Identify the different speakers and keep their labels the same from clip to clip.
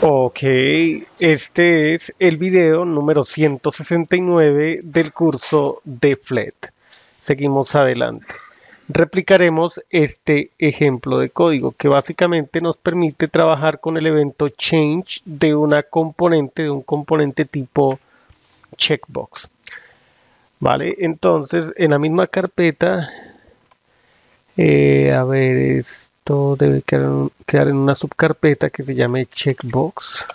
Speaker 1: Ok, este es el video número 169 del curso de FLET. Seguimos adelante. Replicaremos este ejemplo de código que básicamente nos permite trabajar con el evento change de una componente, de un componente tipo checkbox. Vale, entonces en la misma carpeta, eh, a ver, esto debe quedar, en una subcarpeta que se llame checkbox.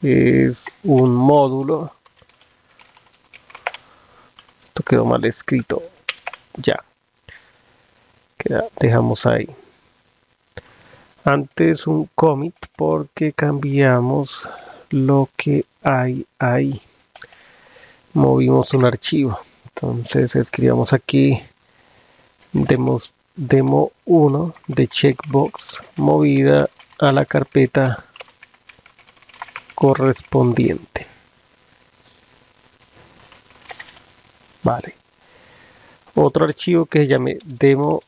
Speaker 1: Es un módulo. Esto quedó mal escrito. Ya. dejamos ahí. Antes un commit porque cambiamos lo que hay ahí. Movimos un archivo. Entonces escribamos aquí demo, demo 1 de checkbox movida a la carpeta correspondiente. Vale. Otro archivo que se llame demo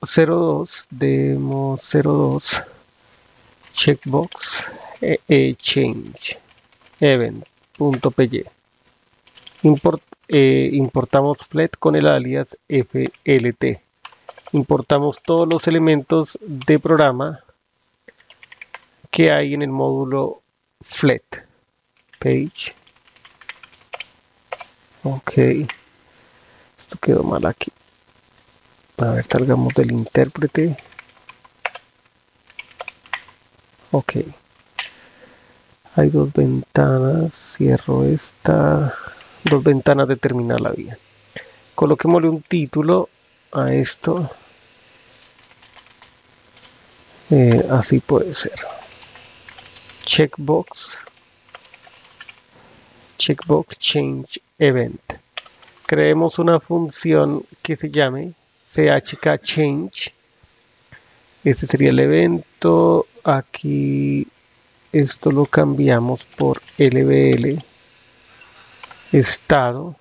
Speaker 1: 02, demo 02, checkbox e, e change event.py. Import, eh, importamos flet con el alias flt. Importamos todos los elementos de programa que hay en el módulo flet. Page. Ok. Esto quedó mal aquí. A ver, salgamos del intérprete. Ok. Hay dos ventanas. Cierro esta dos ventanas de terminal la vía. Coloquémosle un título a esto. Eh, así puede ser. Checkbox. Checkbox Change Event. Creemos una función que se llame chk change. Este sería el evento. Aquí esto lo cambiamos por lbl estado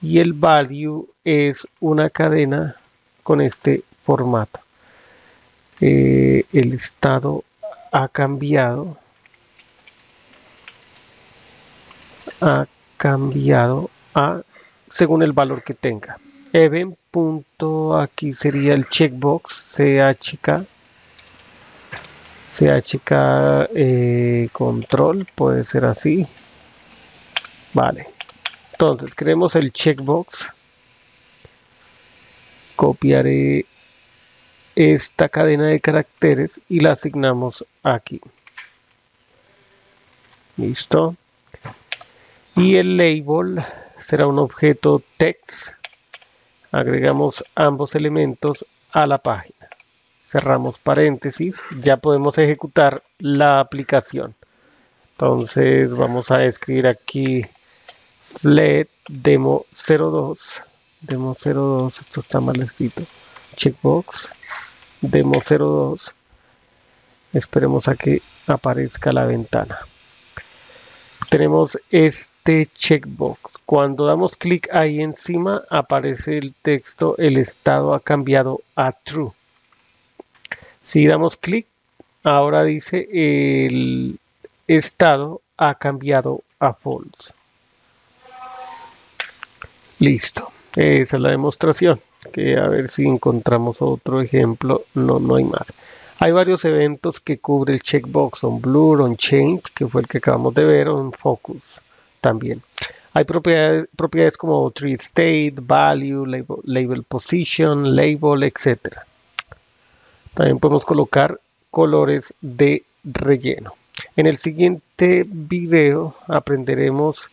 Speaker 1: y el value es una cadena con este formato. Eh, el estado ha cambiado ha cambiado a según el valor que tenga. Event punto aquí sería el checkbox chk chk eh, control puede ser así Vale. Entonces, creemos el checkbox. Copiaré esta cadena de caracteres y la asignamos aquí. Listo. Y el label será un objeto text. Agregamos ambos elementos a la página. Cerramos paréntesis. Ya podemos ejecutar la aplicación. Entonces vamos a escribir aquí flet demo 02 demo 02 esto está mal escrito checkbox demo 02 esperemos a que aparezca la ventana. Tenemos este checkbox. Cuando damos clic ahí encima aparece el texto el estado ha cambiado a true. Si damos clic ahora dice el estado ha cambiado a false. Listo. Esa es la demostración. Que a ver si encontramos otro ejemplo. No, no hay más. Hay varios eventos que cubre el checkbox on blur, on change, que fue el que acabamos de ver, on focus también. Hay propiedades, propiedades como tree state, value, label, label position, label, etc. También podemos colocar colores de relleno. En el siguiente video aprenderemos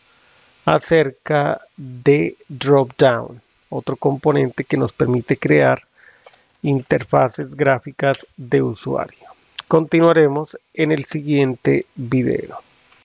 Speaker 1: acerca de Dropdown, otro componente que nos permite crear interfaces gráficas de usuario. Continuaremos en el siguiente video.